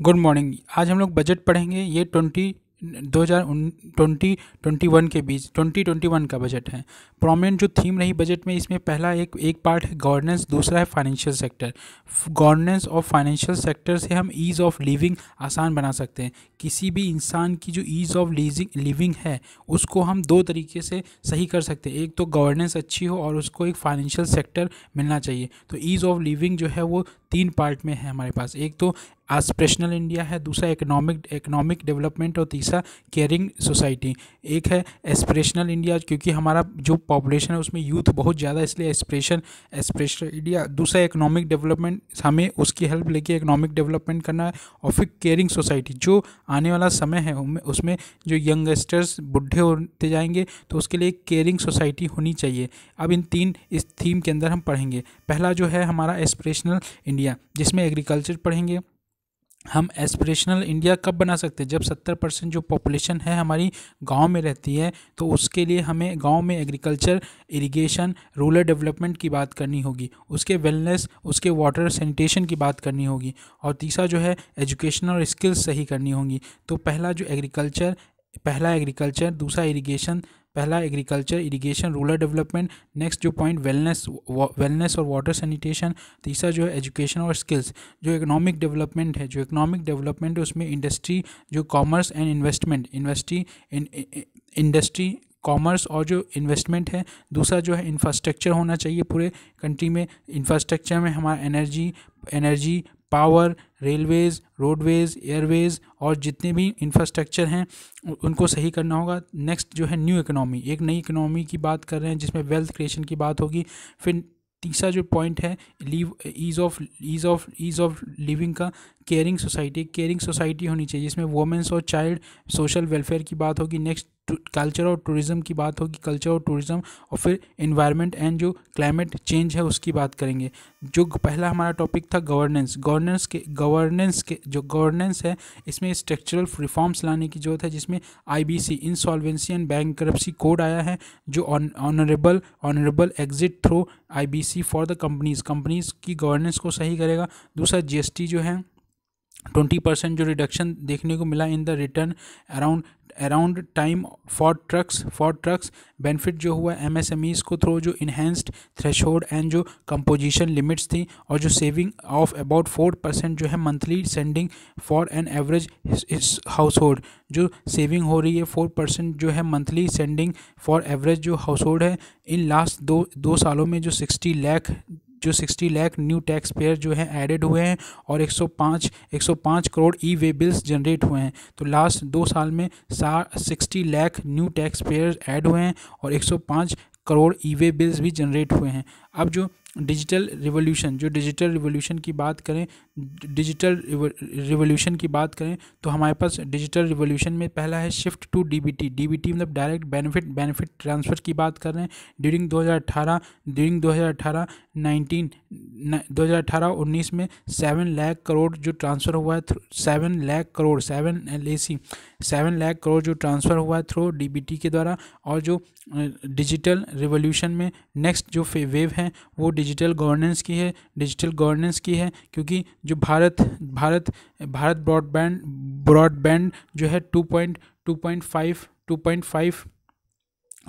Good morning आज हम लोग बजट पढ़ेंगे। ये ट्वेंटी दो हज़ार ट्वेंटी ट्वेंटी वन के बीच ट्वेंटी ट्वेंटी वन का बजट है। प्रोमिनेंट जो थीम रही बजट में, इसमें पहला एक एक पार्ट है गवर्नेंस दूसरा है फाइनेंशियल सेक्टर गवर्नेंस और फाइनेंशियल सेक्टर से हम ईज़ ऑफ़ लिविंग आसान बना सकते हैं। किसी भी इंसान की जो ईज़ ऑफ़ लीजिंग लिविंग है, उसको हम दो तरीके से सही कर सकते हैं। एक तो गवर्नेंस अच्छी हो और उसको एक फाइनेंशियल सेक्टर मिलना चाहिए। तो ईज़ ऑफ़ लिविंग जो है वो तीन पार्ट में है हमारे पास। एक तो एस्प्रेशनल इंडिया है, दूसरा इकोनॉमिक इकोनॉमिक डेवलपमेंट और तीसरा केयरिंग सोसाइटी एक है एस्प्रेशनल इंडिया क्योंकि हमारा जो पॉपुलेशन है उसमें यूथ बहुत ज़्यादा, इसलिए एस्प्रेशन एस्प्रेशनल इंडिया दूसरा इकोनॉमिक डेवलपमेंट हमें उसकी हेल्प लेके इकोनॉमिक डेवलपमेंट करना है और फिर केयरिंग सोसाइटी जो आने वाला समय है उसमें जो यंगस्टर्स बुढ़े होते जाएँगे तो उसके लिए केयरिंग सोसाइटी होनी चाहिए। अब इन तीन इस थीम के अंदर हम पढ़ेंगे। पहला जो है हमारा एस्प्रेशनल इंडिया जिसमें एग्रीकल्चर पढ़ेंगे। हम एस्पिरेशनल इंडिया कब बना सकते हैं? जब सत्तर परसेंट जो पॉपुलेशन है हमारी गाँव में रहती है तो उसके लिए हमें गाँव में एग्रीकल्चर इरिगेशन रूरल डेवलपमेंट की बात करनी होगी। उसके वेलनेस उसके वाटर सैनिटेशन की बात करनी होगी। और तीसरा जो है एजुकेशन और स्किल्स सही करनी होगी। तो पहला जो एग्रीकल्चर पहला एग्रीकल्चर दूसरा इरीगेशन पहला agriculture irrigation rural development next जो पॉइंट वेलनेस वेलनेस और वाटर सैनिटेशन तीसरा जो है एजुकेशन और स्किल्स जो इकोनॉमिक डेवलपमेंट है, जो इकोनॉमिक डेवलपमेंट है, उसमें इंडस्ट्री जो commerce and investment investee industry commerce और जो इन्वेस्टमेंट है, दूसरा जो है इंफ्रास्ट्रक्चर होना चाहिए पूरे कंट्री में इंफ्रास्ट्रक्चर में हमारा energy energy power railways roadways airways और जितने भी इंफ्रास्ट्रक्चर हैं उनको सही करना होगा। नेक्स्ट जो है न्यू इकोनॉमी एक नई इकोनॉमी की बात कर रहे हैं जिसमें वेल्थ क्रिएशन की बात होगी। फिर तीसरा जो पॉइंट है live ease of ease of ease of living का केयरिंग सोसाइटी केयरिंग सोसाइटी होनी चाहिए जिसमें वुमेंस और चाइल्ड सोशल वेलफेयर की बात होगी। नेक्स्ट कल्चर और टूरिज़्म की बात होगी कल्चर और टूरिज़्म और फिर इन्वायरमेंट एंड जो क्लाइमेट चेंज है उसकी बात करेंगे। जो पहला हमारा टॉपिक था गवर्नेंस गवर्नेंस के गवर्नेंस के, जो गवर्नेंस है, इसमें स्ट्रक्चरल रिफॉर्म्स लाने की ज़रूरत है, जिसमें IBC insolvency and bank code आया है, जो honourable honourable exit through IBC for the companies companies की गवर्नेंस को सही करेगा। दूसरा जीएसटी जो है ट्वेंटी परसेंट जो रिडक्शन देखने को मिला in the return around around time for trucks for trucks benefit जो हुआ एम एस एम ईज़ को थ्रू जो इन्हेंस्ड थ्रेशोल्ड एंड जो कंपोजिशन लिमिट्स थी और जो saving of about four percent जो है monthly sending for an average household जो सेविंग हो रही है फोर परसेंट जो है मंथली सेंडिंग फॉर एवरेज जो हाउस होल्ड है, इन लास्ट दो दो सालों में जो सिक्सटी लैख जो 60 लाख न्यू टैक्स पेयर जो हैं एडेड हुए हैं और 105 105 crore e way bills generate हुए हैं। तो लास्ट दो साल में सा, sixty lakh new taxpayer add हुए हैं और 105 करोड़ ई वे बिल्स भी जनरेट हुए हैं। अब जो डिजिटल रिवोल्यूशन जो डिजिटल रिवोल्यूशन की बात करें डिजिटल रिवोल्यूशन की बात करें तो हमारे पास डिजिटल रिवोल्यूशन में पहला है शिफ्ट टू डीबीटी डीबीटी मतलब डायरेक्ट बेनिफिट बेनिफिट ट्रांसफ़र की बात कर रहे हैं। ड्यूरिंग 2018 ड्यूरिंग 2018 19 2018 19 में सेवन लाख करोड़ जो ट्रांसफ़र हुआ है seven lakh crore seven L A C seven lakh crore जो ट्रांसफ़र हुआ है थ्रू डीबीटी के द्वारा और जो डिजिटल रिवोल्यूशन में नेक्स्ट जो वेव है, वो डिजिटल गवर्नेंस की है डिजिटल गवर्नेंस की है, क्योंकि जो भारत भारत भारत ब्रॉडबैंड ब्रॉडबैंड जो है two point two point five two point five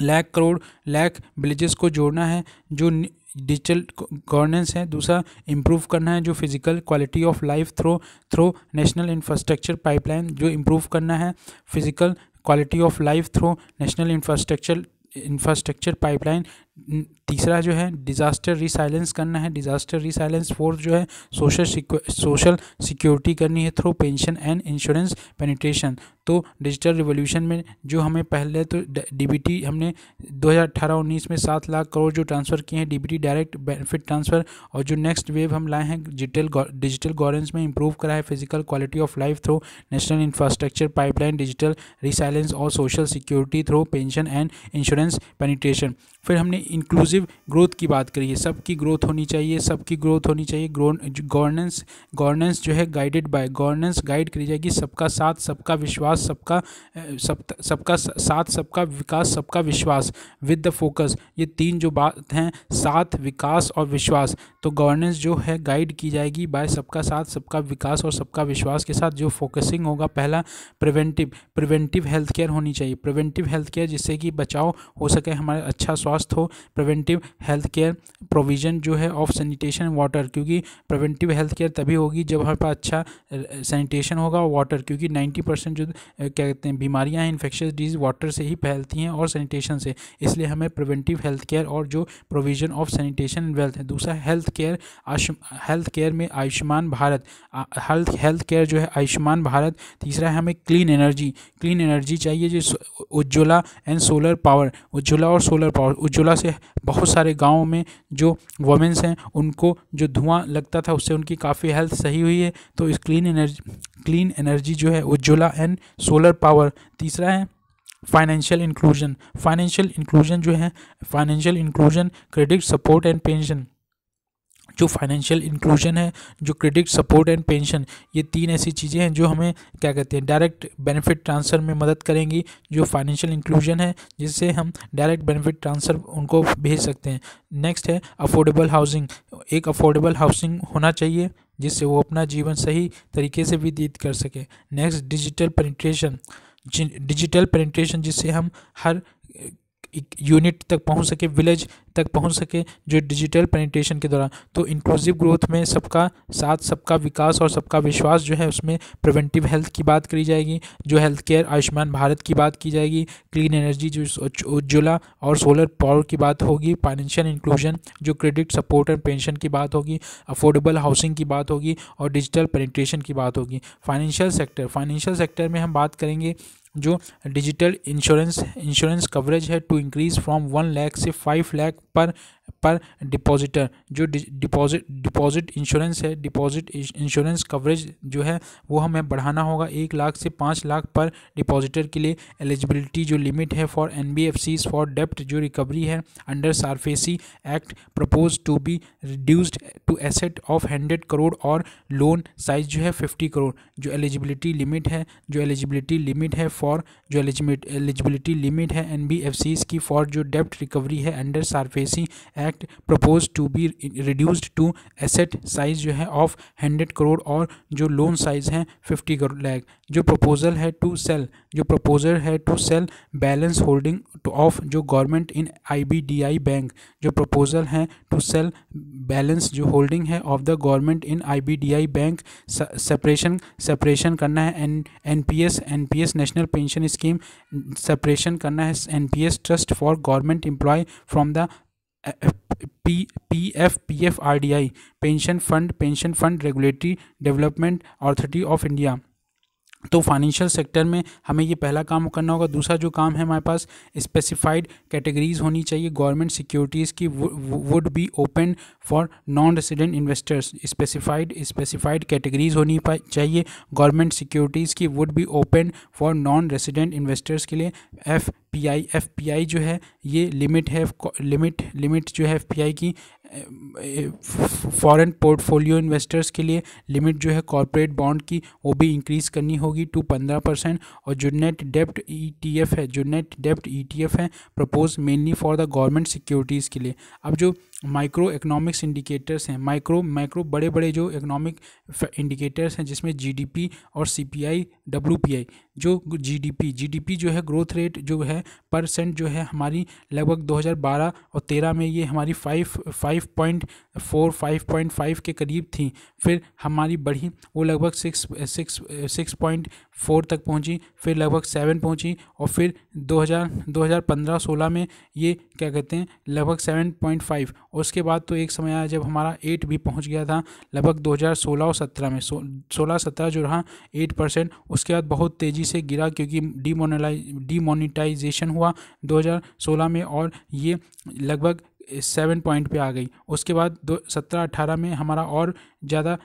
lakh crore, lakh villages को जोड़ना है, जो डिजिटल गवर्नेंस है। दूसरा इम्प्रूव करना है, जो physical quality of life through through national infrastructure pipeline जो इम्प्रूव करना है। Physical quality of life through national infrastructure infrastructure pipeline तीसरा जो है डिज़ास्टर रिसाइलेंस करना है। डिज़ास्टर रिसाइलेंस फोर्थ जो है सोशल सोशल सिक्योरिटी करनी है through pension and insurance penetration तो डिजिटल रिवोल्यूशन में जो हमें पहले तो डीबीटी हमने 2018-19 में सात लाख करोड़ जो ट्रांसफ़र किए हैं डीबीटी डायरेक्ट बेनिफिट ट्रांसफ़र और जो नेक्स्ट वेव हम लाए हैं डिजिटल डिजिटल गवर्नेंस में इंप्रूव करा है physical quality of life through national infrastructure pipeline digital resilience और social security through pension and insurance penetration फिर हमने इंक्लूसिव ग्रोथ की बात करिए सबकी ग्रोथ होनी चाहिए, सबकी ग्रोथ होनी चाहिए। गवर्नेंस गवर्नेंस जो है गाइडेड बाय गवर्नेंस गाइड करी जाएगी सबका साथ, सबका विश्वास, सबका सब, सबका साथ, सबका विकास, सबका विश्वास विद द फोकस ये तीन जो बात हैं, साथ, विकास और विश्वास। तो गवर्नेंस जो है गाइड की जाएगी बाय सबका साथ, सबका विकास और सबका विश्वास के साथ। जो फोकसिंग होगा, पहला प्रिवेंटिव प्रिवेंटिव हेल्थ केयर होनी चाहिए। प्रिवेंटिव हेल्थ केयर जिससे कि बचाव हो सके, हमारा अच्छा स्वास्थ्य हो प्रिवेंटिव हेल्थ केयर प्रोविज़न जो है ऑफ़ सैनिटेशन वाटर क्योंकि प्रिवेंटिव हेल्थ केयर तभी होगी जब हमारे पास अच्छा सैनिटेशन होगा वाटर क्योंकि नाइन्टी परसेंट जो क्या कहते हैं, बीमारियाँ हैं इन्फेक्शस डिज़ीज़ वाटर से ही फैलती हैं और सैनिटेशन से। इसलिए हमें प्रिवेंटिव हेल्थ केयर और जो provision of sanitation and wealth है। दूसरा हेल्थ केयर हेल्थ केयर में Ayushman Bharat health health care जो है आयुष्मान भारत। तीसरा है हमें क्लीन एनर्जी क्लीन एनर्जी चाहिए जो Ujjwala and solar power Ujjwala और सोलर पावर उज्ज्वला से बहुत सारे गाँव में जो वमेंस हैं, उनको जो धुआँ लगता था, उससे उनकी काफ़ी हेल्थ सही हुई है। तो इस क्लीन एनर्जी क्लीन एनर्जी जो है उज्ज्वला एंड सोलर पावर तीसरा है फाइनेंशियल इंक्लूजन फाइनेंशियल इंक्लूजन जो है financial inclusion credit support and pension जो फाइनेंशियल इंक्लूजन है, जो क्रेडिट सपोर्ट एंड पेंशन ये तीन ऐसी चीज़ें हैं जो हमें क्या कहते हैं डायरेक्ट बेनिफिट ट्रांसफ़र में मदद करेंगी, जो फाइनेंशियल इंक्लूजन है, जिससे हम डायरेक्ट बेनिफिट ट्रांसफ़र उनको भेज सकते हैं। नेक्स्ट है अफोर्डेबल हाउसिंग एक अफोर्डेबल हाउसिंग होना चाहिए, जिससे वो अपना जीवन सही तरीके से व्यतीत कर सके। Next digital penetration digital penetration जिससे हम हर यूनिट तक पहुँच सके विलेज तक पहुँच सके, जो डिजिटल पेनिट्रेशन के दौरान तो इंक्लूसिव ग्रोथ में सबका साथ, सबका विकास और सबका विश्वास जो है, उसमें प्रिवेंटिव हेल्थ की बात करी जाएगी, जो हेल्थ केयर आयुष्मान भारत की बात की जाएगी क्लीन एनर्जी जो उज्ज्वला और सोलर पावर की बात होगी फाइनेंशियल इंक्लूजन जो क्रेडिट सपोर्ट एंड पेंशन की बात होगी अफोर्डेबल हाउसिंग की बात होगी और डिजिटल पेनिट्रेशन की बात होगी। फाइनेंशियल सेक्टर फाइनेंशियल सेक्टर में हम बात करेंगे जो डिजिटल इंश्योरेंस इंश्योरेंस कवरेज है to increase from one lakh से five lakh per per depositor, जो डिपॉजिट डिपॉजिट इंश्योरेंस है, डिपॉजिट इंश्योरेंस कवरेज जो है, वो हमें बढ़ाना होगा एक लाख से पाँच लाख पर डिपॉजिटर के लिए। एलिजिबिलिटी जो लिमिट है for N B F Cs for डेप्ट, जो रिकवरी है, under SARFAESI act propose to be reduced to asset of hundred crore और लोन साइज़ जो है फिफ्टी करोड़। जो एलिजिबिलिटी लिमिट है, जो एलिजिबिलिटी लिमिट है फॉर, जो एलिजिबिलिटी लिमिट है एन बी एफ़ सीज की फॉर जो डेप्ट रिकवरी है, under SARFAESI act propose to be reduced to asset size जो है ऑफ़ हंड्रेड करोड़ और जो लोन साइज़ है फिफ्टी करोड़ लैख जो प्रपोजल है टू सेल जो प्रपोजल है to sell balance holding of जो गवर्नमेंट इन आईबीडीआई बैंक जो प्रपोजल है टू सेल बैलेंस जो होल्डिंग है of the government in IBDI bank separation separation करना है N NPS NPS national pension scheme separation करना है NPS trust for government employ from the P P F P F R D I pension fund pension fund regulatory development authority of India तो financial sector में हमें ये पहला काम करना होगा। दूसरा जो काम है हमारे पास स्पेसिफाइड कैटेगरीज होनी चाहिए। गवर्नमेंट सिक्योरिटीज़ की would be open for non resident investors specified specified categories होनी चाहिए। गवर्नमेंट सिक्योरिटीज़ की would be open for non resident investors के लिए। F P I F P I जो है, ये लिमिट है लिमिट लिमिट जो है एफ़ पी आई की फॉरेन पोर्टफोलियो इन्वेस्टर्स के लिए लिमिट जो है कॉरपोरेट बॉन्ड की, वो भी इंक्रीज़ करनी होगी टू पंद्रह परसेंट और जो नेट डेप्ट ईटीएफ है, जो नेट डेप्ट ईटीएफ है propose mainly for the government securities के लिए। अब जो माइक्रो इकोनॉमिक्स इंडिकेटर्स हैं माइक्रो माइक्रो बड़े बड़े जो इकोनॉमिक इंडिकेटर्स हैं, जिसमें जीडीपी और सीपीआई डब्ल्यूपीआई जो जीडीपी जीडीपी जो है ग्रोथ रेट जो है परसेंट जो है हमारी लगभग 2012 और 13 में ये हमारी five five point four five point five के करीब थी। फिर हमारी बढ़ी, वो लगभग six six six point four तक पहुँची, फिर लगभग सेवन पहुँची और फिर 2000 2015 16 में ये क्या कहते हैं, लगभग सेवन पॉइंट फाइव। और उसके बाद तो एक समय आया जब हमारा एट भी पहुँच गया था, लगभग 2016 और 17 में। सो, सोलह सत्रह जो रहा, एट परसेंट। उसके बाद बहुत तेज़ी से गिरा क्योंकि डीमोनलाइज, डीमोनिटाइजेशन हुआ 2016 में और ये लगभग सेवन पॉइंट पे आ गई। उसके बाद दो, सत्रह अट्ठारह में हमारा और ज़्यादा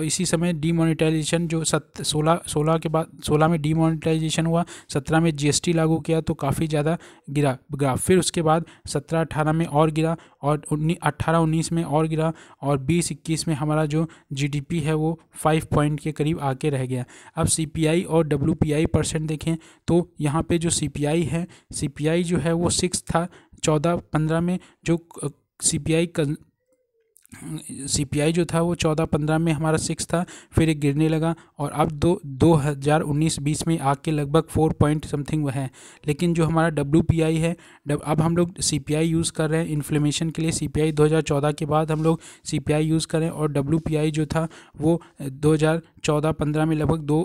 इसी समय डीमोनेटाइजेशन जो सत, सोलह सोलह के बाद, सोलह में डीमोनेटाइजेशन हुआ, सत्रह में जीएसटी लागू किया तो काफ़ी ज़्यादा गिरा ग्राफ फिर उसके बाद सत्रह अट्ठारह में और गिरा और उन्नीस अट्ठारह उन्नीस में और गिरा और बीस, इक्कीस में हमारा जो जीडीपी है वो फाइव पॉइंट के करीब आके रह गया। अब सीपीआई और डब्ल्यूपीआई परसेंट देखें तो यहाँ पे जो सीपीआई है सीपीआई जो है वो सिक्स था, चौदह, पंद्रह में जो सी पी सीपीआई सीपीआई जो था वो चौदह पंद्रह में हमारा सिक्स था, फिर एक गिरने लगा और अब दो दो हज़ार उन्नीस बीस में आके लगभग फोर पॉइंट समथिंग वह है। लेकिन जो हमारा डब्ल्यू पी आई है अब हम लोग सी पी आई यूज़ कर रहे हैं इन्फ्लेमेशन के लिए सी पी आई दो हज़ार चौदह के बाद हम लोग सी पी आई यूज़ करें और डब्ल्यू पी आई जो था वो दो हज़ार चौदह पंद्रह में लगभग दो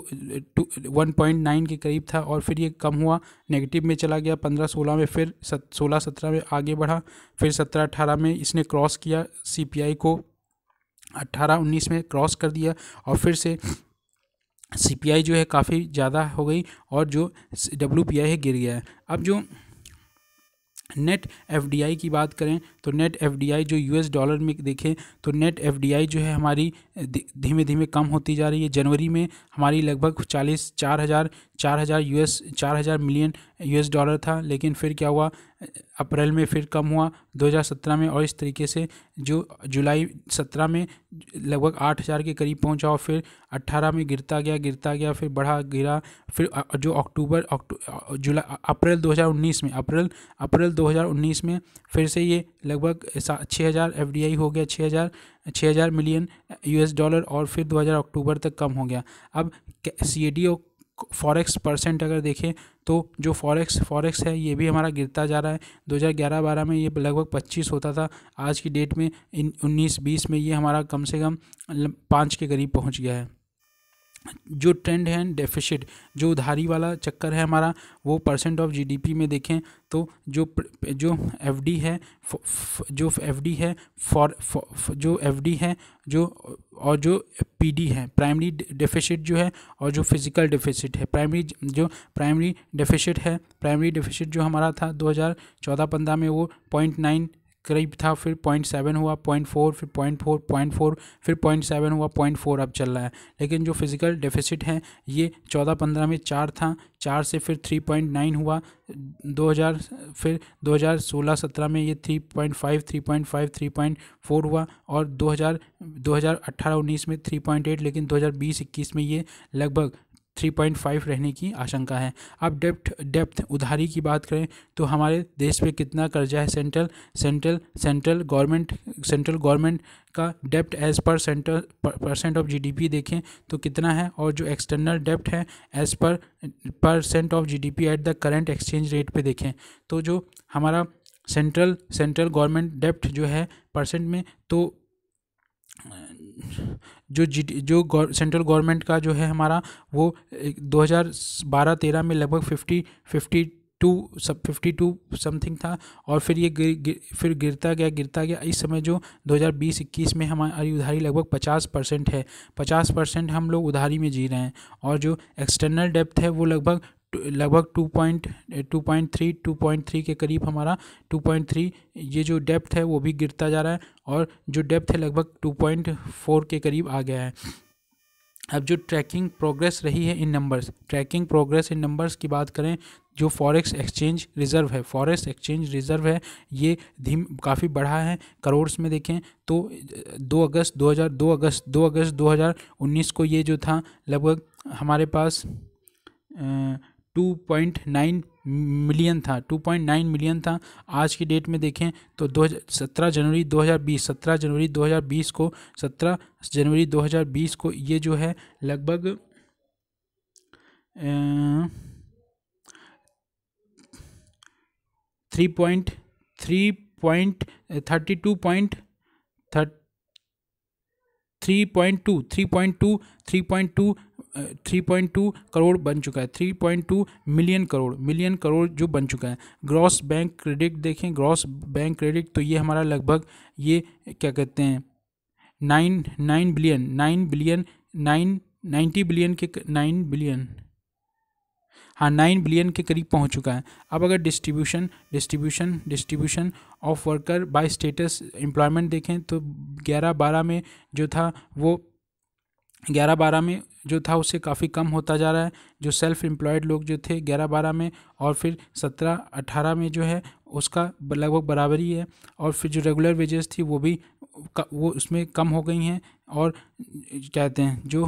वन पॉइंट नाइन के करीब था और फिर ये कम हुआ नेगेटिव में चला गया, पंद्रह सोलह में फिर सोलह सत्रह में आगे बढ़ा, फिर सत्रह अट्ठारह में इसने क्रॉस किया सीपीआई को अट्ठारह उन्नीस में क्रॉस कर दिया और फिर से सीपीआई जो है काफ़ी ज़्यादा हो गई और जो डब्ल्यू पी आई है गिर गया है। अब जो नेट एफडीआई की बात करें तो नेट एफडीआई जो यूएस डॉलर में देखें तो नेट एफडीआई जो है हमारी धीमे धीमे कम होती जा रही है। जनवरी में हमारी लगभग चालीस, चार हज़ार चार हज़ार यूएस चार हज़ार मिलियन यूएस डॉलर था, लेकिन फिर क्या हुआ? अप्रैल में फिर कम हुआ। 2017 में और इस तरीके से जो जुलाई 17 में लगभग आठ हज़ार के करीब पहुँचा और फिर 18 में गिरता गया गिरता गया, फिर बढ़ा, गिरा, फिर जो अक्टूबर जुलाई अप्रैल 2019 में, अप्रैल अप्रैल 2019 में फिर से ये लगभग छः हज़ार FDI हो गया छः हज़ार छः हज़ार मिलियन यूएस डॉलर और फिर 2000 अक्टूबर तक कम हो गया। अब सीएडीओ फॉरेक्स परसेंट अगर देखें तो जो फॉरेक्स फॉरेक्स है, ये भी हमारा गिरता जा रहा है। 2011-12 में ये लगभग 25 होता था। आज की डेट में इन 19-20 में ये हमारा कम से कम पाँच के करीब पहुँच गया है। जो ट्रेंड है डेफिसिट जो उधारी वाला चक्कर है हमारा, वो परसेंट ऑफ़ जीडीपी में देखें तो जो जो एफडी है जो एफडी है फॉर जो एफडी है, जो, और जो पीडी है प्राइमरी डेफिसिट जो है, और जो फ़िज़िकल डेफिसिट है प्राइमरी जो प्राइमरी डेफिसिट है प्राइमरी डेफिसिट जो हमारा था 2014-15 में वो पॉइंट नाइन करीब था, फिर पॉइंट सेवन हुआ पॉइंट फोर फिर पॉइंट फोर पॉइंट फोर फिर पॉइंट सेवन हुआ पॉइंट फोर अब चल रहा है। लेकिन जो फ़िज़िकल डेफिसिट है, ये चौदह पंद्रह में चार था, चार से फिर थ्री पॉइंट नाइन हुआ, दो हज़ार, फिर दो हज़ार सोलह सत्रह में ये three point five three point five three point four हुआ और दो हज़ार दो हज़ार अट्ठारह उन्नीस में थ्री पॉइंट एट लेकिन दो हज़ार बीस इक्कीस में ये लगभग 3.5 रहने की आशंका है। अब डेप्थ डेप्थ उधारी की बात करें तो हमारे देश पे कितना कर्जा है? Central central central government central government का डेप्ट as per central percent of GDP देखें तो कितना है? और जो एक्सटर्नल डेप्ट है, as per, percent of GDP at the current exchange rate पे देखें तो जो हमारा सेंट्रल सेंट्रल गवर्नमेंट डेप्ट जो है, परसेंट में तो जो जी जो सेंट्रल गवर्नमेंट का जो है हमारा वो दो हज़ार बारह तेरह में लगभग फिफ्टी फिफ्टी टू सब फिफ्टी टू समथिंग था और फिर ये गिर, गिर, फिर गिरता गया गिरता गया। इस समय जो 2020-21 में हमारी उधारी लगभग 50 परसेंट है। 50 परसेंट हम लोग उधारी में जी रहे हैं और जो एक्सटर्नल डेप्थ है वो लगभग लगभग two point two point three two point three के करीब हमारा टू पॉइंट थ्री ये जो डेप्थ है वो भी गिरता जा रहा है और जो डेप्थ है लगभग टू पॉइंट फोर के करीब आ गया है। अब जो ट्रैकिंग प्रोग्रेस रही है in numbers tracking progress in numbers की बात करें जो फॉरेक्स एक्सचेंज रिज़र्व है फॉरेक्स एक्सचेंज रिज़र्व है ये धीम काफ़ी बढ़ा है करोड़्स में देखें तो eh, 2 अगस्त 2000 2 अगस्त 2 अगस्त 2019 को ये जो था लगभग हमारे पास आ, 2.9 मिलियन था 2.9 मिलियन था। आज की डेट में देखें तो दो सत्रह जनवरी 2020 17 जनवरी 2020 को 17 जनवरी 2020 को ये जो है लगभग three point three point thirty two point thirty three point two three point two three point two three point two crore बन चुका है। Three point two million crore million crore जो बन चुका है। ग्रॉस बैंक क्रेडिट देखें gross bank credit तो ये हमारा लगभग ये क्या कहते हैं nine nine billion nine billion nine ninety billion के नाइन बिलियन हाँ नाइन बिलियन के करीब पहुँच चुका है। अब अगर distribution distribution distribution of worker by status employment देखें तो ग्यारह बारह में जो था वो ग्यारह बारह में जो था, उससे काफ़ी कम होता जा रहा है। जो सेल्फ एम्प्लॉयड लोग जो थे, ग्यारह बारह में और फिर सत्रह अट्ठारह में जो है, उसका लगभग बराबरी है। और फिर जो रेगुलर वेजेस थी, वो भी वो उसमें कम हो गई हैं। और कहते हैं, जो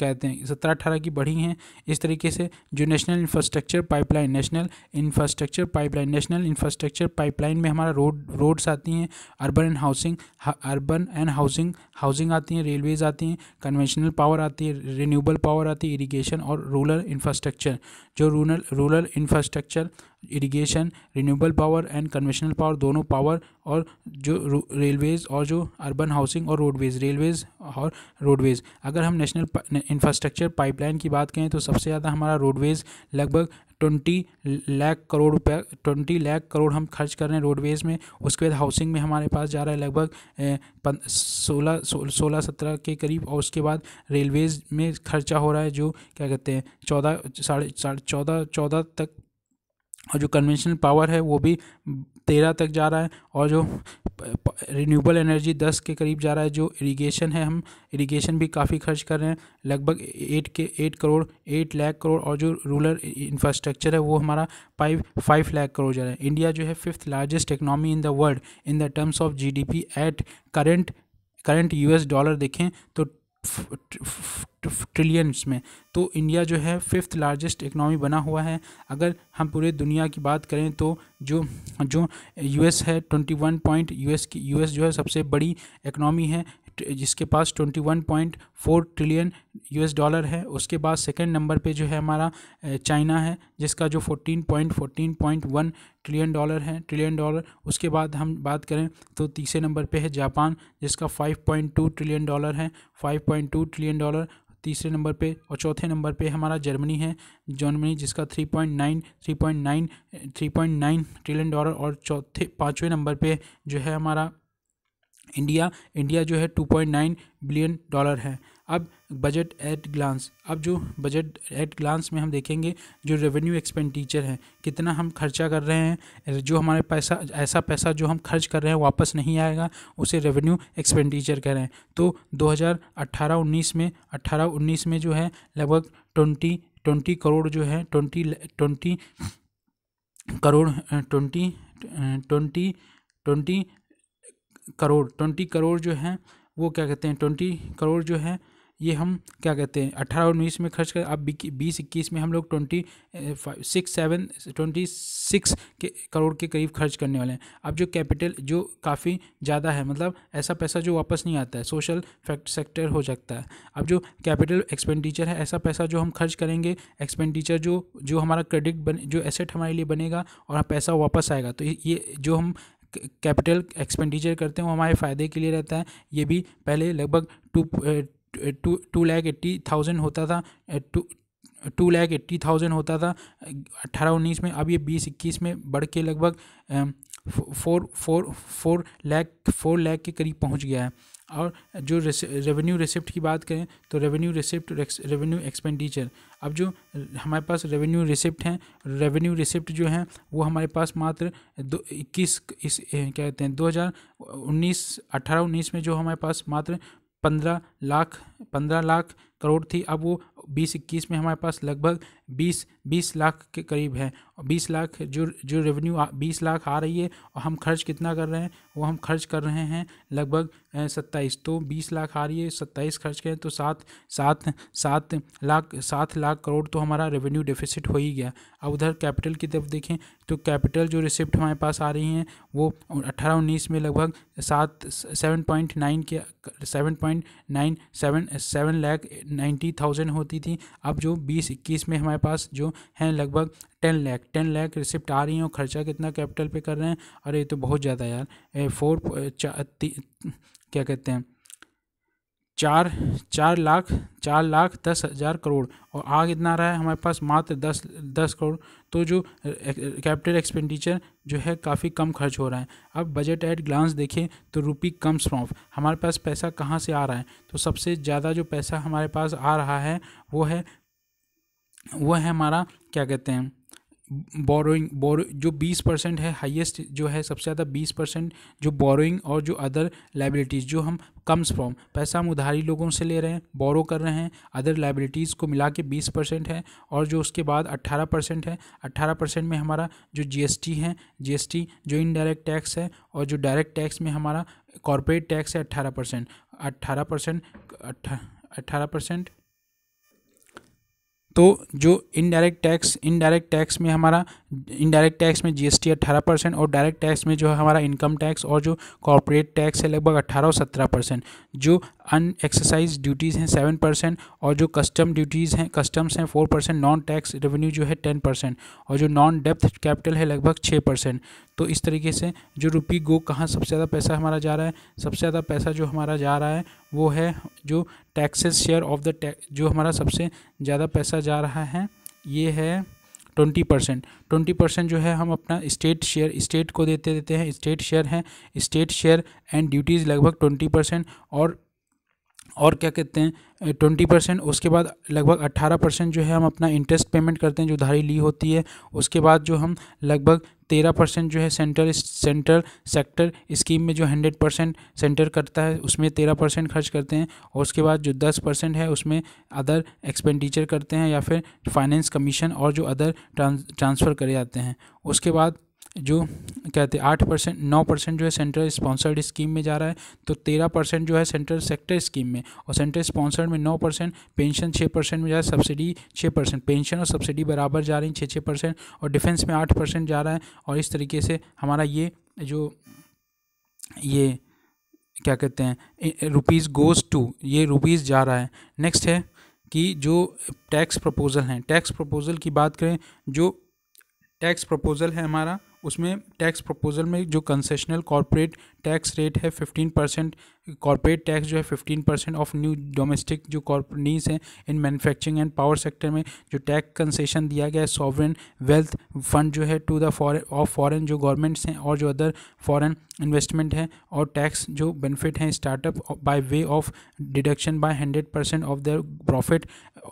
कहते हैं, सत्रह अठारह की बढ़ी हैं, इस तरीके से जो national infrastructure pipeline, national infrastructure pipeline, national infrastructure pipeline में हमारा रोड, रोड्स आती हैं, urban and housing urban and housing housing आती हैं, रेलवेज आती हैं, कन्वेंशनल पावर आती है, रिन्यूएबल पावर आती है, इरीगेशन और रूरल इंफ्रास्ट्रक्चर, जो rural rural infrastructure, irrigation, renewable power and conventional power, दोनों पावर और जो रेलवेज़ और जो अर्बन हाउसिंग और रोडवेज़ रेलवेज़ और रोडवेज़ अगर हम नेशनल इंफ्रास्ट्रक्चर पाइपलाइन की बात करें तो सबसे ज़्यादा हमारा रोडवेज़ लगभग ट्वेंटी लाख करोड़ रुपया ट्वेंटी लाख करोड़ हम खर्च कर रहे हैं रोडवेज़ में। उसके बाद हाउसिंग में हमारे पास जा रहा है लगभग सोलह सोलह, सत्रह के करीब। और उसके बाद रेलवेज़ में खर्चा हो रहा है जो, क्या कहते हैं, चौदह, साढ़े चौदह चौदह तक। और जो कन्वेंशनल पावर है, वो भी तेरह तक जा रहा है। और जो रिन्यूएबल एनर्जी दस के करीब जा रहा है, जो इरिगेशन है हम। इरिगेशन भी काफ़ी खर्च कर रहे हैं, लगभग एट के एट करोड़ एट लाख करोड़ और जो रूरल इंफ्रास्ट्रक्चर है, वो हमारा फाइव फाइव लाख करोड़ जा रहा है। इंडिया जो है fifth largest economy in the world in the terms of G D P at current current US dollar देखें तो ट्रिलियंस में। तो इंडिया जो है फिफ्थ लार्जेस्ट इकनॉमी बना हुआ है। अगर हम पूरे दुनिया की बात करें तो जो जो यूएस है ट्वेंटी वन पॉइंट यूएस की यूएस जो है सबसे बड़ी इकनॉमी है। जिसके पास twenty one point four trillion US dollar है, उसके बाद सेकेंड नंबर पे जो है हमारा चाइना है, जिसका जो fourteen point fourteen point one trillion dollar है, ट्रिलियन डॉलर। उसके बाद हम बात करें तो तीसरे नंबर पे है जापान, जिसका five point two trillion dollar है, five point two trillion dollar तीसरे नंबर पे। और चौथे नंबर पे हमारा जर्मनी है, जर्मनी जिसका three point nine, three point nine, three point nine trillion dollar. और चौथे, पाँचवें नंबर पे जो है हमारा इंडिया इंडिया जो है two point nine billion dollar है। अब बजट एट ग्लांस अब जो बजट एट ग्लांस में हम देखेंगे, जो रेवेन्यू एक्सपेंडिचर है, कितना हम खर्चा कर रहे हैं, जो हमारे पैसा, ऐसा पैसा जो हम खर्च कर रहे हैं, वापस नहीं आएगा, उसे रेवेन्यू एक्सपेंडिचर कह रहे हैं। तो 2018-19 में 18-19 में जो है, लगभग ट्वेंटी ट्वेंटी करोड़ जो है twenty twenty crore twenty twenty twenty crore, twenty crore जो है, वो क्या कहते हैं, ट्वेंटी करोड़ जो है, ये हम क्या कहते हैं, अठारह उन्नीस में खर्च कर, अब बीस इक्कीस में हम लोग twenty six, seven, twenty six के करोड़ के करीब खर्च करने वाले हैं। अब जो कैपिटल, जो काफ़ी ज़्यादा है मतलब ऐसा पैसा जो वापस नहीं आता है, सोशल फैक्ट सेक्टर हो सकता है। अब जो कैपिटल एक्सपेंडिचर है, ऐसा पैसा जो हम खर्च करेंगे, एक्सपेंडिचर जो जो हमारा क्रेडिट बन, जो एसेट हमारे लिए बनेगा और पैसा वापस आएगा तो ये जो हम कैपिटल एक्सपेंडिचर करते हैं, वो हमारे फ़ायदे के लिए रहता है। ये भी पहले लगभग two two two lakh eighty thousand होता था two two lakh eighty thousand होता था अट्ठारह उन्नीस में, अब ये बीस इक्कीस में बढ़ के लगभग four four four lakh four lakh के करीब पहुँच गया है। और जो रेवेन्यू रिसिप्ट की बात करें तो रेवेन्यू रिसिप्ट रेवेन्यू एक्सपेंडिचर अब जो हमारे पास रेवेन्यू रिसिप्ट हैं रेवेन्यू रिसिप्ट जो हैं, वो हमारे पास मात्र दो, इक्कीस, इस क्या कहते हैं, दो हज़ार उन्नीस अट्ठारह उन्नीस में जो हमारे पास मात्र पंद्रह लाख पंद्रह लाख करोड़ थी। अब वो बीस इक्कीस में हमारे पास लगभग बीस बीस लाख के करीब है। और बीस लाख जो जो रेवेन्यू बीस लाख आ रही है और हम खर्च कितना कर रहे हैं, वो हम खर्च कर रहे हैं लगभग सत्ताईस। तो बीस लाख आ रही है, सत्ताईस खर्च करें तो सात सात सात लाख सात लाख करोड़ तो हमारा रेवेन्यू डेफिसिट हो ही गया। अब उधर कैपिटल की तरफ़ देखें तो कैपिटल जो रिसिप्ट हमारे पास आ रही हैं, वो अट्ठारह उन्नीस में लगभग सात सेवन पॉइंट नाइन के seven point nine seven seven lakh ninety thousand होती थी। अब जो बीस इक्कीस में हमारे पास जो हैं लगभग ten lakh ten lakh receipt आ रही हैं और खर्चा कितना कैपिटल पे कर रहे हैं। अरे ये तो बहुत ज़्यादा यार। फोर क्या कहते हैं? चार चार लाख चार लाख दस हज़ार करोड़। और आ कितना रहा है, हमारे पास मात्र दस दस करोड़। तो जो कैपिटल एक्सपेंडिचर जो है, काफ़ी कम खर्च हो रहा है। अब बजट एट ग्लांस देखें तो रुपी कम्स फ्रॉम हमारे पास पैसा कहाँ से आ रहा है? तो सबसे ज़्यादा जो पैसा हमारे पास आ रहा है, वो है वो है हमारा, क्या कहते हैं? बोरोइंग बोरो जो बीस परसेंट है हाईएस्ट जो है, सबसे ज़्यादा बीस परसेंट जो बोरोइंग और जो अदर लाइबिलिटीज़ जो हम कम्स फ्रॉम पैसा हम उधारी लोगों से ले रहे हैं बोरो कर रहे हैं अदर लाइबिलिटीज़ को मिला के बीस परसेंट है, और जो उसके बाद अट्ठारह परसेंट है अट्ठारह परसेंट में हमारा जो जीएसटी है जीएसटी जो इनडायरेक्ट टैक्स है, और जो डायरेक्ट टैक्स में हमारा कॉरपोरेट टैक्स है अट्ठारह परसेंट। अट्ठारह परसेंट अट्ठारह परसेंट तो जो इनडायरेक्ट टैक्स इनडायरेक्ट टैक्स में हमारा इनडायरेक्ट टैक्स में जीएसटी अट्ठारह परसेंट और डायरेक्ट टैक्स में जो है हमारा इनकम टैक्स और जो कॉरपोरेट टैक्स है लगभग अट्ठारह और सत्रह परसेंट, जो अन एक्सरसाइज ड्यूटीज़ हैं सेवन परसेंट और जो कस्टम ड्यूटीज़ हैं, कस्टम्स हैं four percent non tax revenue जो है टेन परसेंट और जो नॉन डेप्थ कैपिटल है लगभग छः परसेंट। तो इस तरीके से जो रुपी गो कहाँ सबसे ज़्यादा पैसा हमारा जा रहा है, सबसे ज़्यादा पैसा जो हमारा जा रहा है वो है जो टैक्सेस शेयर ऑफ़ द जो हमारा सबसे ज़्यादा पैसा जा रहा है, ये है ट्वेंटी परसेंट। ट्वेंटी परसेंट जो है हम अपना स्टेट शेयर, स्टेट को देते देते हैं, स्टेट शेयर हैं, स्टेट शेयर एंड ड्यूटीज़ लगभग ट्वेंटी परसेंट और और क्या कहते हैं ट्वेंटी परसेंट उसके बाद लगभग अट्ठारह परसेंट जो है हम अपना इंटरेस्ट पेमेंट करते हैं, जो उधारी ली होती है। उसके बाद जो हम लगभग तेरह परसेंट जो है सेंटर सेंटर सेक्टर स्कीम में जो हंड्रेड परसेंट सेंटर करता है, उसमें तेरह परसेंट खर्च करते हैं। और उसके बाद जो दस परसेंट है, उसमें अदर एक्सपेंडिचर करते हैं या फिर फाइनेंस कमीशन और जो अदर ट्रांसफ़र करे जाते हैं। उसके बाद जो कहते हैं, आठ परसेंट, नौ परसेंट जो है सेंट्रल स्पॉन्सर्ड स्कीम में जा रहा है तो तेरह परसेंट जो है सेंट्रल सेक्टर स्कीम में। और सेंट्रल स्पॉन्सर्ड में नौ परसेंट पेंशन छः परसेंट में जा रहा है सब्सिडी छः परसेंट। पेंशन और सब्सिडी बराबर जा रही हैं छः छः परसेंट, और डिफेंस में आठ परसेंट जा रहा है। और इस तरीके से हमारा ये, जो ये क्या कहते हैं रुपीज़ गोज़ टू ये रुपीज़ जा रहा है। नेक्स्ट है कि जो टैक्स प्रपोज़ल हैं टैक्स प्रपोज़ल की बात करें, जो टैक्स प्रपोज़ल है हमारा उसमें टैक्स प्रपोजल में जो कंसेशनल कॉरपोरेट टैक्स रेट है फिफ्टीन परसेंट कॉरपोरेट टैक्स जो है fifteen percent of new domestic जो कॉर्पनीज हैं in manufacturing and power sector में, जो टैक्स कंसेशन दिया गया है सॉवरन वेल्थ फंड जो है टू द ऑफ़ फॉरेन जो गवर्नमेंट्स हैं और जो अदर फॉरेन इन्वेस्टमेंट है, और टैक्स जो बेनिफिट हैं startup by way of deduction by hundred percent of the profit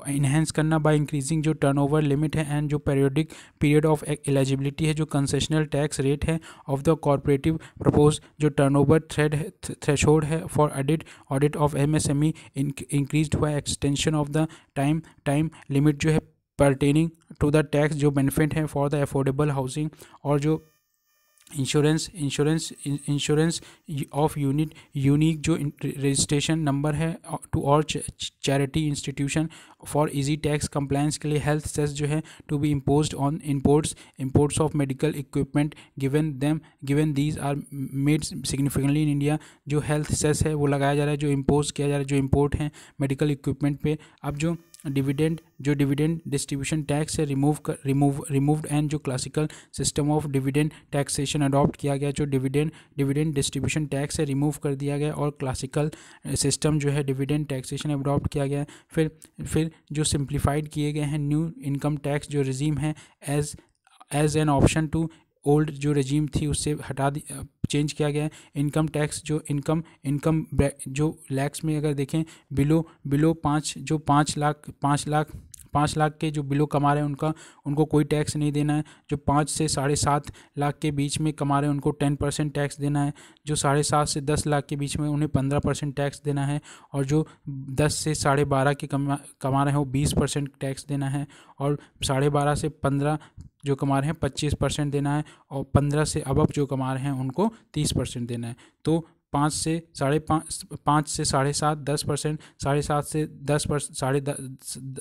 enhance करना बाय इंक्रीजिंग जो टर्नओवर लिमिट है एंड जो पेरियोडिक पीरियड ऑफ़ एलिजिबिलिटी है, जो कंसेशनल टैक्स रेट है ऑफ़ द कॉरपोरेटिव प्रपोज जो टर्नओवर थ्रेड थ्रेशोड है for audit audit of M S M E increase हुआ extension of the time time limit जो है परटेनिंग टू द टैक्स जो benefit है फॉर द एफोर्डेबल हाउसिंग और जो insurance insurance insurance of unit unique जो registration number है to और charity institution for easy tax compliance के लिए हेल्थ सेस जो है to be impose on imports imports of medical equipment given them given these are made significantly in India जो health cess है, वो लगाया जा रहा है, जो इम्पोज किया जा रहा है, जो इम्पोर्ट हैं मेडिकल इक्विपमेंट पे। अब जो डिविडेंड, जो डिविडेंड डिस्ट्रीब्यूशन टैक्स है रिमूव कर, रिमूव, रिमूव्ड एंड जो classical system of dividend taxation adopt किया गया, जो डिविडेंड डिविडेंड डिस्ट्रीब्यूशन टैक्स है रिमूव कर दिया गया और क्लासिकल सिस्टम जो है डिविडेंड टैक्सेशन अडॉप्ट किया गया। फिर फिर जो सिंप्लीफाइड किए गए हैं न्यू इनकम टैक्स जो रिजीम है as as an option to old जो रजीम थी उससे हटा दी चेंज किया गया है। इनकम टैक्स जो इनकम इनकम जो लैक्स में अगर देखें बिलो बिलो पाँच, जो पाँच लाख पाँच लाख पाँच लाख के जो बिलो कमा रहे हैं उनका, उनको कोई टैक्स नहीं देना है। जो पाँच से साढ़े सात लाख के बीच में कमा रहे हैं उनको टेन परसेंट टैक्स देना है। जो साढ़े सात से दस लाख के बीच में उन्हें पंद्रह परसेंट टैक्स देना है। और जो दस से साढ़े बारह के कमा कमा रहे हैं वो बीस परसेंट टैक्स देना है। और साढ़े बारह से पंद्रह जो कमा रहे हैं, पच्चीस परसेंट देना है और पंद्रह से अब जो कमा रहे हैं, उनको तीस परसेंट देना है। तो पाँच से साढ़े पाँच पाँच से साढ़े सात, दस परसेंट, साढ़े सात से दस पर साढ़े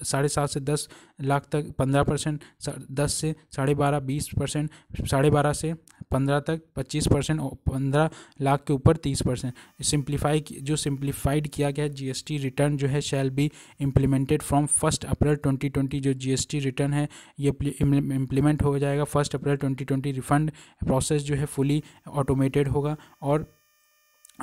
साढ़े सात से दस लाख तक, पंद्रह परसेंट दस से साढ़े बारह, बीस परसेंट, साढ़े बारह से पंद्रह तक, पच्चीस परसेंट और पंद्रह लाख के ऊपर तीस परसेंट। सिंप्लीफाई जो सिंप्लीफाइड किया गया जीएसटी रिटर्न जो है shall be implemented from first April twenty twenty जो जीएसटी रिटर्न है, ये इम्प्लीमेंट हो जाएगा। First April twenty twenty refund process जो है फुली ऑटोमेटेड होगा और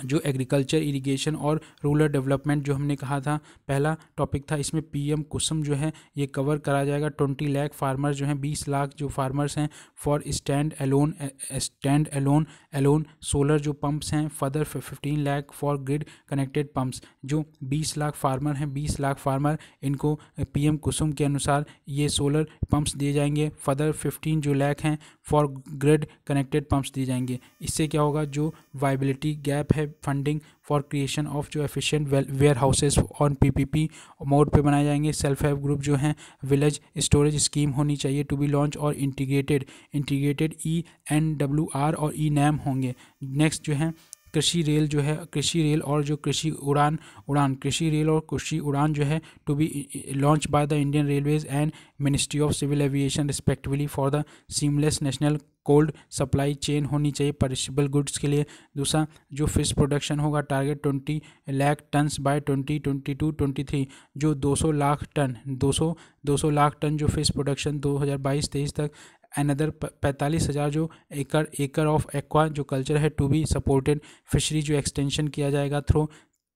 जो एग्रीकल्चर, इरिगेशन और रूरल डेवलपमेंट जो हमने कहा था, पहला टॉपिक था, इसमें पीएम कुसुम जो है, ये कवर करा जाएगा। ट्वेंटी लाख फार्मर्स जो हैं, बीस लाख जो फार्मर्स हैं, for stand alone stand alone alone solar जो पंप्स हैं, further fifteen lakh for grid connected pumps. जो बीस लाख फार्मर हैं, बीस लाख फार्मर, इनको पीएम कुसुम के अनुसार ये सोलर पंप्स दिए जाएँगे। फर्दर फिफ्टीन जो लाख हैं फॉर ग्रिड कनेक्टेड पंप्स दिए जाएँगे। इससे क्या होगा? जो वाइबिलिटी गैप है फंडिंग फॉर क्रिएशन ऑफ़ जो efficient warehouses on PPP mode पे बनाए जाएँगे। सेल्फ हेल्प ग्रुप जो हैं विलेज स्टोरेज स्कीम होनी चाहिए टू बी लॉन्च और integrated integrated E N W R और ई नैम होंगे। नेक्स्ट जो है कृषि रेल जो है, कृषि रेल और जो कृषि उड़ान उड़ान, कृषि रेल और कृषि उड़ान जो है to be launch by the Indian railways and ministry of civil aviation respectively for the seamless national cold supply chain होनी चाहिए परिशेबल गुड्स के लिए। दूसरा, जो फ़िश प्रोडक्शन होगा target twenty lakh tons by twenty twenty two twenty three जो दो सौ लाख टन दो सौ दो सौ लाख टन जो फ़िश प्रोडक्शन दो हज़ार बाईस, तेईस तक अनदर पैंतालीस हज़ार जो एकड़ एकर ऑफ़ एक्वा जो कल्चर है टू बी सपोर्टेड फिशरी जो एक्सटेंशन किया जाएगा थ्रू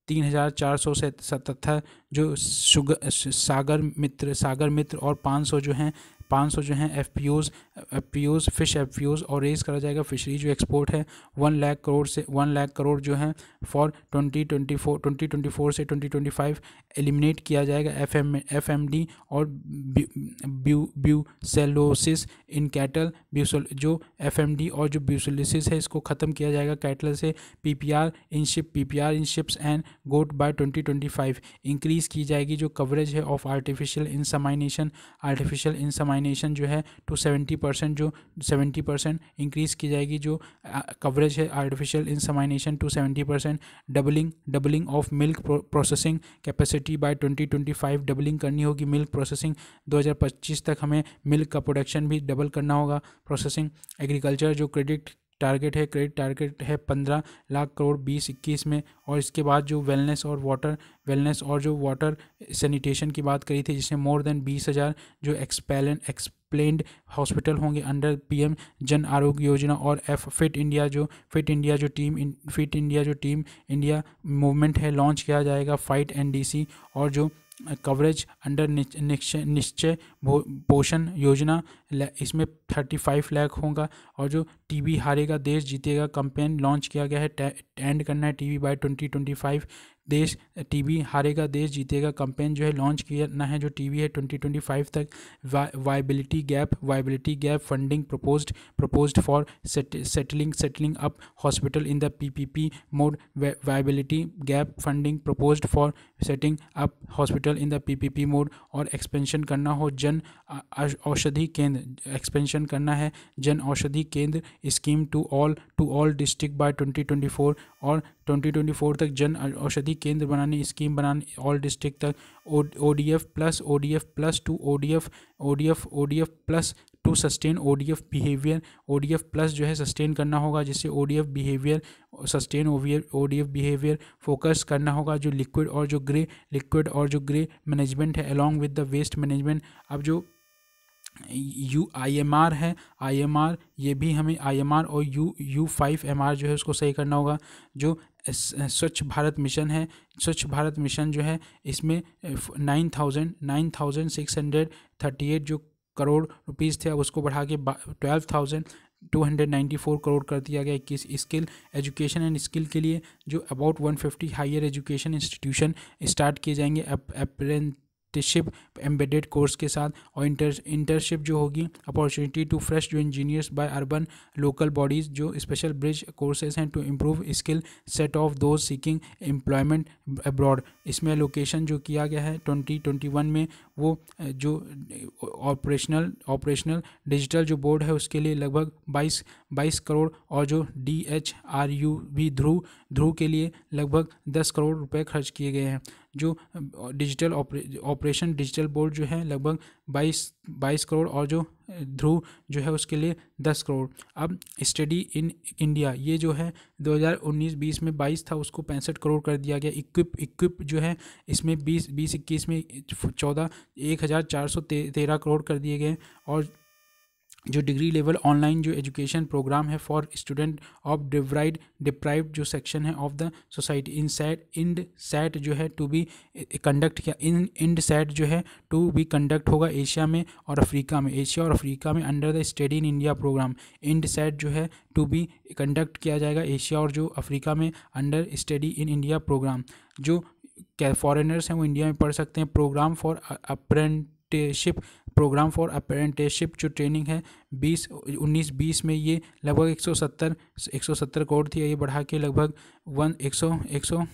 तीन हज़ार चार सौ से सतहत्तर जो सुगर सागर मित्र सागर मित्र और पाँच सौ जो हैं पाँच सौ जो हैं F P Os P Os fish F P Os और रेज करा जाएगा फिशरी जो एक्सपोर्ट है वन लाख करोड़ से वन लाख करोड़ जो है for twenty twenty four twenty twenty four से ट्वेंटी ट्वेंटी फाइव एलिमिनेट किया जाएगा F M F M D और ब्यू ब्यूसेलोसिस इन कैटल ब्यूसोल जो एफ़ एम डी और जो ब्यूसोलिसिस है, इसको ख़त्म किया जाएगा कैटल से P P R in sheep P P R in sheeps and goat by twenty twenty five increase की जाएगी जो कवरेज है of artificial insemination artificial insemination जो है टू सेवेंटी परसेंट जो सेवेंटी परसेंट इंक्रीज़ की जाएगी, जो कवरेज है artificial insemination to seventy percent doubling doubling of milk processing capacity by twenty twenty five doubling करनी होगी मिल्क प्रोसेसिंग दो हज़ार पच्चीस तक हमें मिल्क का प्रोडक्शन भी डबल करना होगा। प्रोसेसिंग एग्रीकल्चर जो क्रेडिट टारगेट है क्रेडिट टारगेट है पंद्रह लाख करोड़ बीस इक्कीस में। और इसके बाद जो वेलनेस और वाटर वेलनेस और जो वाटर सैनिटेशन की बात करी थी जिसमें मोर देन बीस हज़ार जो एक्सपेलेंट एक्सप्लेंड हॉस्पिटल होंगे अंडर पीएम जन आरोग्य योजना और एफ़ फिट इंडिया जो फिट इंडिया जो टीम इन, फिट इंडिया जो टीम इंडिया मूवमेंट है लॉन्च किया जाएगा फाइट एनडीसी और जो कवरेज अंडर निश्चय पोषण योजना इसमें थर्टी फाइव लैख होगा और जो टीबी हारेगा, देश जीतेगा कंपेन लॉन्च किया गया है एंड करना है TB by twenty twenty five देश टीवी हारेगा, देश जीतेगा कंपेन जो है लॉन्च किया है, जो टीवी है 2025 तक viability gap viability gap funding proposed proposed for settling settling up hospital in the PPP mode viability gap funding proposed for setting up hospital in the PPP mode और expansion करना हो, जन औषधि केंद्र एक्सपेंशन करना है। Jan Aushadhi Kendra scheme to all to all district by 2024 और 2024 तक जन औषधि केंद्र बनाने स्कीम बनाने ऑल डिस्ट्रिक्ट तक। O D F plus O D F plus to O D F O D F O D F plus to sustain O D F behaviour O D F plus जो है sustain करना होगा, जिससे O D F behaviour sustain O D F behaviour focus करना होगा, जो liquid और जो ग्रे लिक्विड और जो ग्रे मैनेजमेंट है along with the waste management अब जो यू आई एम आर है आई एम आर ये भी हमें आई एम आर और U U five M R जो है उसको सही करना होगा। जो स्वच्छ भारत मिशन है, स्वच्छ भारत मिशन जो है, इसमें nine thousand nine thousand six hundred thirty eight जो करोड़ रुपीज़ थे, अब उसको बढ़ा के twelve thousand two hundred ninety four crore कर दिया गया इक्कीस स्किल, एजुकेशन एंड स्किल के लिए, जो about one fifty higher education institution start किए जाएँगे अप्रेंट अप्रेंटिसशिप एम्बेडेड कोर्स के साथ और इंटर इंटर्नशिप जो होगी अपॉर्चुनिटी टू फ्रेश जो engineers by urban local bodies जो स्पेशल ब्रिज कोर्सेज हैं to improve skill set of those seeking employment abroad इसमें लोकेशन जो किया गया है ट्वेंटी ट्वेंटी वन में, वो जो ऑपरेशनल ऑपरेशनल डिजिटल जो बोर्ड है उसके लिए लगभग बाईस बाईस करोड़ और जो D H R U V Dhruv Dhruv के लिए लगभग दस करोड़ रुपए खर्च किए गए हैं। जो डिजिटल ऑपरेशन डिजिटल बोर्ड जो है, लगभग बाईस बाईस करोड़ और जो ध्रुव जो है उसके लिए दस करोड़। अब स्टडी इन इंडिया ये जो है 2019-20 में 22 था, उसको पैंसठ करोड़ कर दिया गया। इक्विप इक्विप जो है, इसमें 20 20 इक्कीस में चौदह, एक हज़ार चार सौ तेरह करोड़ कर दिए गए और जो डिग्री लेवल ऑनलाइन जो एजुकेशन प्रोग्राम है फॉर स्टूडेंट ऑफ़ डिवराइड डिप्राइव जो सेक्शन है of the society, Ind SAT Ind SAT जो है टू बी कंडक्ट किया, इन इंड सैट जो है टू बी कंडक्ट होगा एशिया में और अफ्रीका में। एशिया और अफ्रीका में under the study in India program Ind SAT जो है टू बी कंडक्ट किया जाएगा एशिया और जो अफ्रीका में under study in India program जो फॉरेनर्स हैं वो इंडिया में पढ़ सकते हैं। Program for apprenticeship program for apprenticeship जो ट्रेनिंग है, बीस, उन्नीस, बीस में ये लगभग एक सौ सत्तर, एक सौ सत्तर करोड़ थी, ये बढ़ा के लगभग वन, एक सौ एक सौ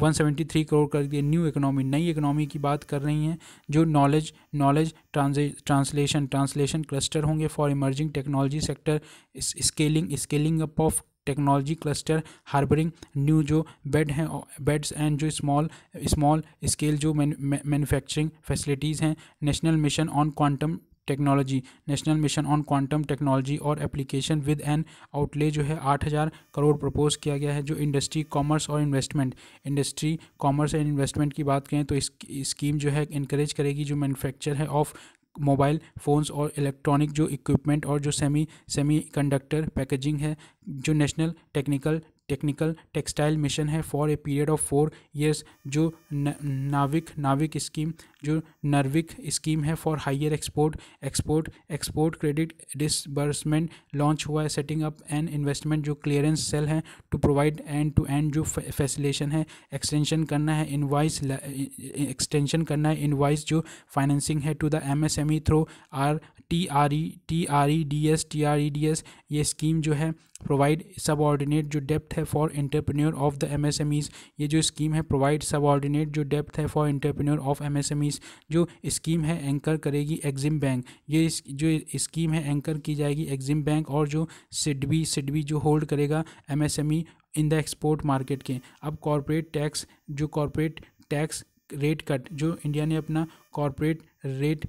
वन सेवेंटी थ्री करोड़ कर दिए। न्यू इकोनॉमी नई इकोनॉमी की बात कर रही हैं, जो knowledge knowledge translation translation cluster होंगे for emerging technology sector scaling scaling up of technology cluster harbouring new जो बेड हैं बेड्स एंड जो स्मॉल स्मॉल स्केल जो मैन्युफैक्चरिंग फैसिलिटीज़ हैं national mission on quantum technology national mission on quantum technology और application with an outlay जो है आठ हज़ार करोड़ प्रपोज किया गया है जो इंडस्ट्री कॉमर्स और investment industry commerce and investment की बात करें तो इस स्कीम जो है इनक्रेज करेगी जो मैन्युफैक्चर है ऑफ़ मोबाइल फ़ोन्स और इलेक्ट्रॉनिक जो इक्विपमेंट और जो सेमी सेमी कंडक्टर पैकेजिंग है, जो national technical technical textile mission है for a period of four years जो नाविक नाविक स्कीम, जो नर्विक स्कीम है for higher export export export credit disbursement launch हुआ है सेटिंग अप एंड इन्वेस्टमेंट जो क्लियरेंस सेल है to provide end to end जो फैसिलेशन है एक्सटेंशन करना है इनवाइस एक्सटेंशन करना है इनवाइस जो फाइनेंसिंग है to the M S M E through R T R E T R E D S T R E D S ये scheme जो है प्रोवाइड सब ऑर्डिनेट जो डेप्थ है for entrepreneur of the M S M Es ये जो scheme है provide subordinate जो depth है for entrepreneur of M S M Es जो स्कीम है एंकर करेगी एग्जिम बैंक ये जो स्कीम है एंकर की जाएगी एग्जिम बैंक और जो सिडबी सिडबी जो होल्ड करेगा M S M E in the export market के। अब कॉरपोरेट टैक्स जो कॉरपोरेट टैक्स रेट कट जो इंडिया ने अपना कॉरपोरेट रेट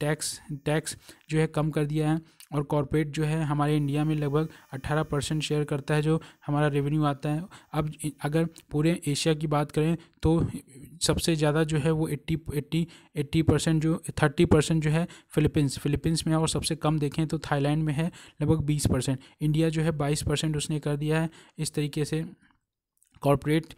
टैक्स टैक्स जो है कम कर दिया है। और कॉरपोरेट जो है हमारे इंडिया में लगभग 18 परसेंट शेयर करता है जो हमारा रेवेन्यू आता है। अब अगर पूरे एशिया की बात करें तो सबसे ज़्यादा जो है वो 80 80 80 परसेंट जो 30 परसेंट जो है फिलीपींस फिलीपींस में और सबसे कम देखें तो थाईलैंड में है लगभग 20 परसेंट इंडिया जो है 22 परसेंट उसने कर दिया है। इस तरीके से कॉरपोरेट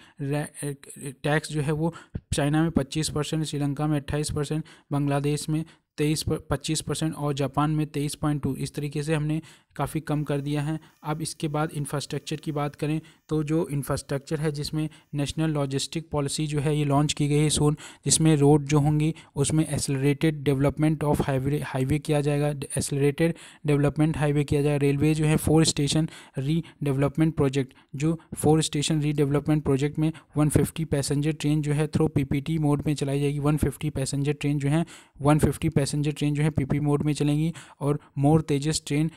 टैक्स जो है वो चाइना में 25 परसेंट श्रीलंका में 28 परसेंट बांग्लादेश में तेईस पच्चीस परसेंट और जापान में तेईस पॉइंट टू। इस तरीके से हमने काफ़ी कम कर दिया है। अब इसके बाद इंफ्रास्ट्रक्चर की बात करें तो जो इंफ्रास्ट्रक्चर है, जिसमें नेशनल लॉजिस्टिक पॉलिसी जो है, ये लॉन्च की गई है सोन जिसमें रोड जो होंगी, उसमें accelerated development of highway highway किया जाएगा। एसलरेटेड डेवलपमेंट हाईवे किया जाएगा। रेलवे जो है four station redevelopment project जो four station redevelopment project में वन पैसेंजर ट्रेन जो है थ्रो पी मोड में चलाई जाएगी। वन पैसेंजर ट्रेन जो है वन पैसेंजर ट्रेन जो है पीपी मोड में चलेंगी और मोर तेजस ट्रेन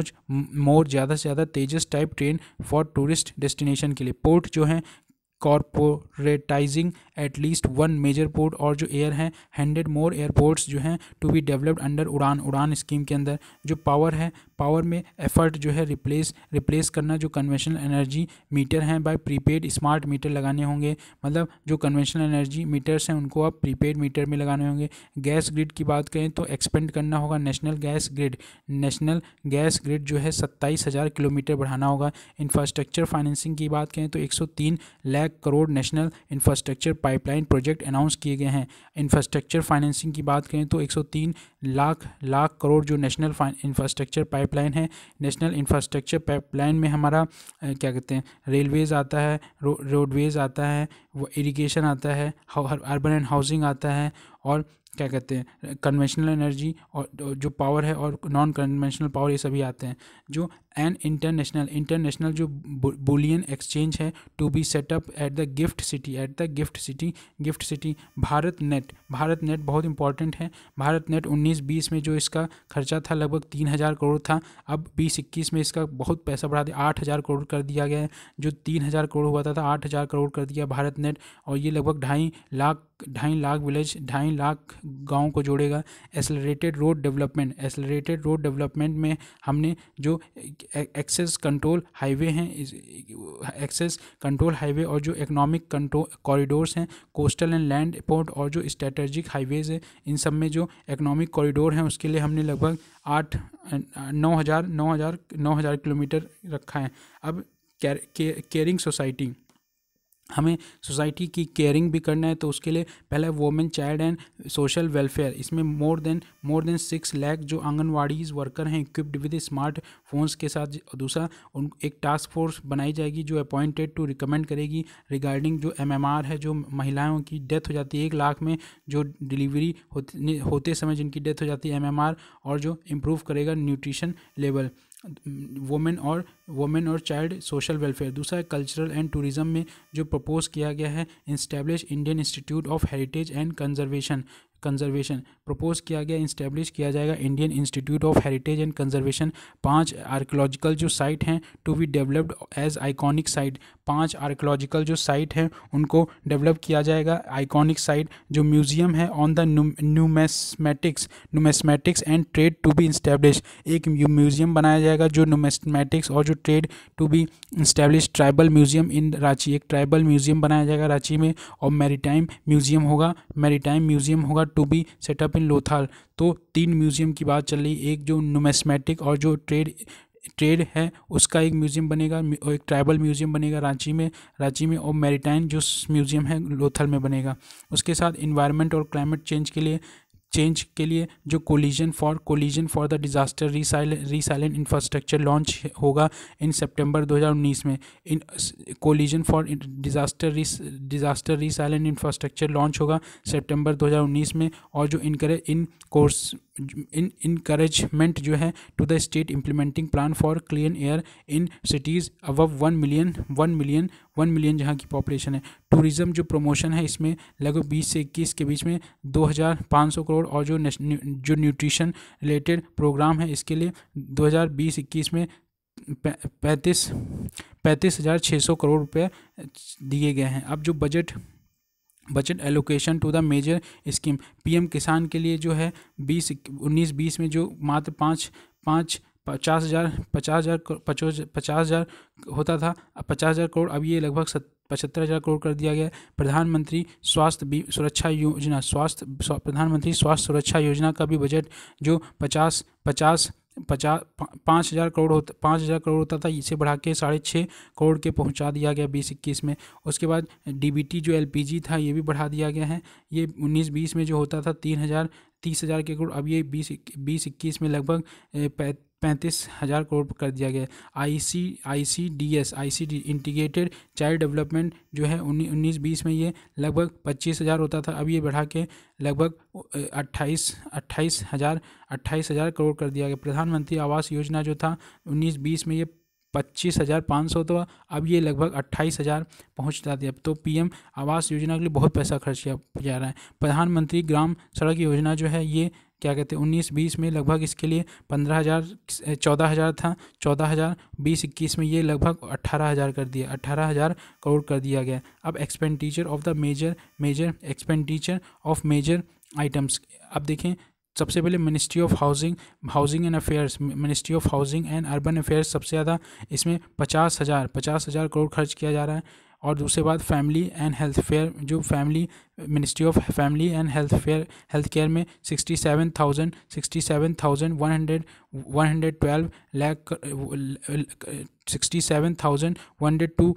मोज मोर ज़्यादा से ज़्यादा Tejas type train for tourist destination के लिए। पोर्ट जो है corporatizing at least one major port और जो एयर हैं हंड्रेड मोर एयरपोर्ट्स जो हैं टू बी डेवलप्ड अंडर उड़ान उड़ान स्कीम के अंदर। जो पावर है पावर में एफर्ट जो है रिप्लेस रिप्लेस करना जो कन्वेंशनल एनर्जी मीटर हैं बाय प्रीपेड स्मार्ट मीटर लगाने होंगे। मतलब जो कन्वेंशनल एनर्जी मीटर्स हैं, उनको आप प्रीपेड मीटर में लगाने होंगे। गैस ग्रिड की बात करें तो एक्सपेंड करना होगा national gas grid national gas grid जो है सत्ताईस हज़ार किलोमीटर बढ़ाना होगा। इंफ्रास्ट्रक्चर फाइनेंसिंग की बात करें तो एक सौ तीन lakh crore national infrastructure pipeline project announce किए गए हैं। इंफ्रास्ट्रक्चर फाइनेंसिंग की बात करें तो 103 लाख लाख करोड़ जो नेशनल इंफ्रास्ट्रक्चर पाइपलाइन है। नेशनल इंफ्रास्ट्रक्चर पाइपलाइन में हमारा क्या कहते हैं, रेलवेज़ आता है रोडवेज़ आता है इरीगेशन आता है अर्बन एंड हाउसिंग आता है और क्या कहते हैं कन्वेंशनल एनर्जी और जो पावर है और नॉन कन्वेंशनल पावर ये सभी आते हैं। जो एन इंटरनेशनल इंटरनेशनल जो बुलियन एक्सचेंज है to be set up at the GIFT City at the GIFT City GIFT City BharatNet BharatNet बहुत इंपॉर्टेंट है। भारत नेट उन्नीस बीस में जो इसका खर्चा था लगभग तीन हज़ार करोड़ था, अब बीस इक्कीस में इसका बहुत पैसा बढ़ा दिया, आठ हज़ार करोड़ कर दिया गया है। जो तीन हज़ार करोड़ हुआ था आठ हज़ार करोड़ कर दिया भारत नेट और ये लगभग ढाई लाख ढाई लाख विलेज, ढाई लाख गाँव को जोड़ेगा। Accelerated road development accelerated road development में हमने जो एक्सेस कंट्रोल हाईवे हैं एक्सेस कंट्रोल हाईवे और जो इकोनॉमिक कंट्रोल कॉरिडोर्स हैं कोस्टल एंड लैंड पोर्ट और जो स्ट्रेटेजिक हाईवेज़ है, इन सब में जो इकोनॉमिक कॉरिडोर हैं, उसके लिए हमने लगभग आठ, नौ हज़ार नौ हज़ार नौ हज़ार किलोमीटर रखा है। अब केयरिंग सोसाइटी हमें सोसाइटी की केयरिंग भी करना है तो उसके लिए पहले women child and social welfare, इसमें more than more than six lakh जो आंगनवाड़ीज वर्कर हैं इक्विप्ड विद स्मार्ट फोन्स के साथ दूसरा उन, एक टास्क फोर्स बनाई जाएगी जो अपॉइंटेड टू रिकमेंड करेगी रिगार्डिंग जो एमएमआर है, जो महिलाओं की डेथ हो जाती है, एक लाख में जो डिलीवरी होते होते समय जिनकी डेथ हो जाती है एमएमआर और जो इम्प्रूव करेगा न्यूट्रिशन लेवल वोमेन और वोमेन और चाइल्ड सोशल वेलफेयर दूसरा कल्चरल एंड टूरिज़्म में जो प्रपोज किया गया है establish Indian institute of heritage and conservation conservation propose किया गया इंस्टेब्लिश किया जाएगा Indian institute of heritage and conservation पाँच आर्कोलॉजिकल जो साइट हैं to be developed as iconic site पाँच आर्कोलॉजिकल जो साइट हैं, उनको डेवलप किया जाएगा। आइकॉनिक साइट जो म्यूज़ियम है on the numismatics numismatics and trade to be establish एक म्यूज़ियम बनाया जाएगा जो न्यूमेस्मेटिक्स और जो trade to be establish tribal museum in Ranchi एक ट्राइबल म्यूज़ियम बनाया जाएगा रांची में और मेरीटाइम म्यूज़ियम होगा। मेरीटाइम म्यूज़ियम होगा to be set up in Lothal तो तीन म्यूज़ियम की बात चल रही एक जो नुमेस्मेटिक और जो ट्रेड ट्रेड है, उसका एक म्यूज़ियम बनेगा और एक ट्राइबल म्यूज़ियम बनेगा रांची में रांची में और मेरीटाइन जो म्यूज़ियम है, लोथल में बनेगा। उसके साथ इन्वायरमेंट और क्लाइमेट चेंज के लिए चेंज के लिए जो coalition for coalition for the disaster resilient infrastructure launch होगा इन सितंबर 2019 में। In coalition for disaster disaster resilient infrastructure launch होगा सितंबर 2019 में और जो इनकरे इन कोर्स इन इनकरेजमेंट जो है to the state implementing plan for clean air in cities above one million one million one million जहाँ की पॉपुलेशन है। टूरिज़्म जो प्रमोशन है इसमें लगभग बीस से इक्कीस के बीच में दो हज़ार पाँच सौ करोड़ और जो जो न्यूट्रिशन रिलेटेड प्रोग्राम है इसके लिए दो हज़ार बीस इक्कीस में पैंतीस पैंतीस हज़ार छः सौ करोड़ रुपये दिए गए हैं। अब जो budget budget allocation to the major scheme PM Kisan के लिए जो है बीस, उन्नीस, बीस में जो मात्र पाँच पाँच पचास हज़ार पचास हज़ार पचास पचास हज़ार होता था। अब पचास हज़ार करोड़, अब ये लगभग सत, पचहत्तर हज़ार करोड़ कर दिया गया प्रधानमंत्री स्वास्थ्य बी, सुरक्षा योजना, स्वास्थ्य प्रधानमंत्री स्वास्थ्य सुरक्षा योजना का भी बजट जो पचास पचास पचास पाँच हज़ार करोड़ होता, पाँच हज़ार करोड़ होता था, इसे बढ़ा के साढ़े छः करोड़ के पहुँचा दिया गया बीस इक्कीस में। उसके बाद डीबीटी जो एलपीजी था, ये भी बढ़ा दिया गया है। ये उन्नीस बीस में जो होता था, तीन हज़ार, तीस हज़ार के करोड़, अब ये बीस बीस इक्कीस में लगभग पैंतीस हज़ार करोड़ कर दिया गया आई सी आई C D S I C D integrated child development जो है उन्नीस बीस में ये लगभग पच्चीस हज़ार होता था। अब ये बढ़ा के लगभग अट्ठाईस अट्ठाईस हज़ार अट्ठाईस हज़ार करोड़ कर दिया गया। प्रधानमंत्री आवास योजना जो था, उन्नीस बीस में ये पच्चीस हज़ार पाँच सौ तो अब ये लगभग अट्ठाईस हज़ार पहुँच जाती है। अब तो पीएम आवास योजना के लिए बहुत पैसा खर्च किया जा रहा है। प्रधानमंत्री ग्राम सड़क योजना जो है ये क्या कहते हैं, उन्नीस बीस में लगभग इसके लिए पंद्रह हज़ार चौदह हज़ार था, चौदह हज़ार बीस इक्कीस में ये लगभग अट्ठारह हज़ार कर दिया अट्ठारह हज़ार करोड़ कर दिया गया। अब expenditure of the major major expenditure of major items अब देखें सबसे पहले ministry of housing housing and affairs ministry of housing and urban affairs सबसे ज़्यादा इसमें पचास हज़ार पचास हज़ार करोड़ खर्च किया जा रहा है। और दूसरे बात फैमिली एंड हेल्थ फेयर जो family ministry of family and health fare health care में sixty seven thousand sixty seven thousand one hundred one hundred twelve lakh sixty seven thousand one hundred two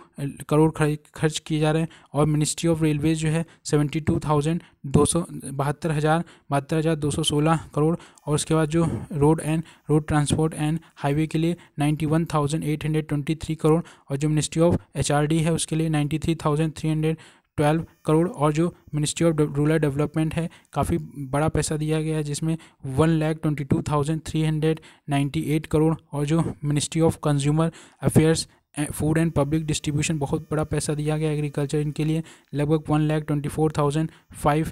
crore खर्च किए जा रहे हैं। और ministry of railway जो है seventy two thousand दो सौ, बहत्तर हज़ार बहत्तर हज़ार दो सौ सोलह करोड़ और उसके बाद जो road and road transport and highway के लिए ninety one thousand eight hundred twenty three crore और जो ministry of H R D है, उसके लिए ninety three thousand three hundred twelve crore और जो मिनिस्ट्री ऑफ़ रूरल डेवलपमेंट है, काफ़ी बड़ा पैसा दिया गया है, जिसमें one lakh twenty two thousand three hundred ninety eight crore और जो ministry of consumer affairs food and public distribution, बहुत बड़ा पैसा दिया गया एग्रीकल्चर इनके लिए, लगभग one lakh twenty four thousand five,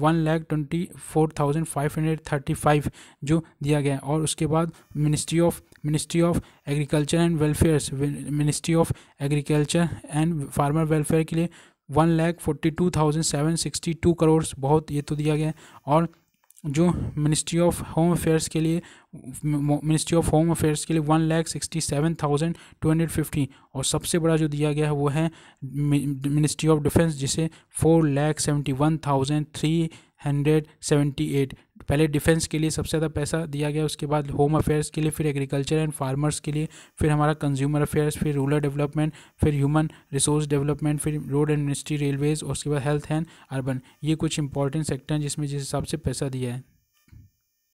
one lakh twenty four thousand five hundred thirty five जो दिया गया और उसके बाद ministry of ministry of agriculture and welfare ministry of agriculture and farmer welfare के लिए one lakh forty two thousand seven sixty two crore बहुत ये तो दिया गया है। और जो मिनिस्ट्री ऑफ़ होम अफेयर्स के लिए मिनिस्ट्री ऑफ़ होम अफेयर्स के लिए one lakh sixty seven thousand two hundred fifty और सबसे बड़ा जो दिया गया है वो है मिनिस्ट्री ऑफ़ डिफेंस जिसे four lakh seventy one thousand three hundred seventy eight. पहले डिफेंस के लिए सबसे ज़्यादा पैसा दिया गया, उसके बाद होम अफेयर्स के लिए, फिर एग्रीकल्चर एंड फार्मर्स के लिए, फिर हमारा कंज्यूमर अफेयर्स फिर रूरल डेवलपमेंट फिर ह्यूमन रिसोर्स डेवलपमेंट फिर रोड एंड मिनिस्ट्री रेलवेज़ और उसके बाद हेल्थ एंड अर्बन ये कुछ इंपॉर्टेंट सेक्टर हैं जिसमें जिस हिसाब से पैसा दिया है।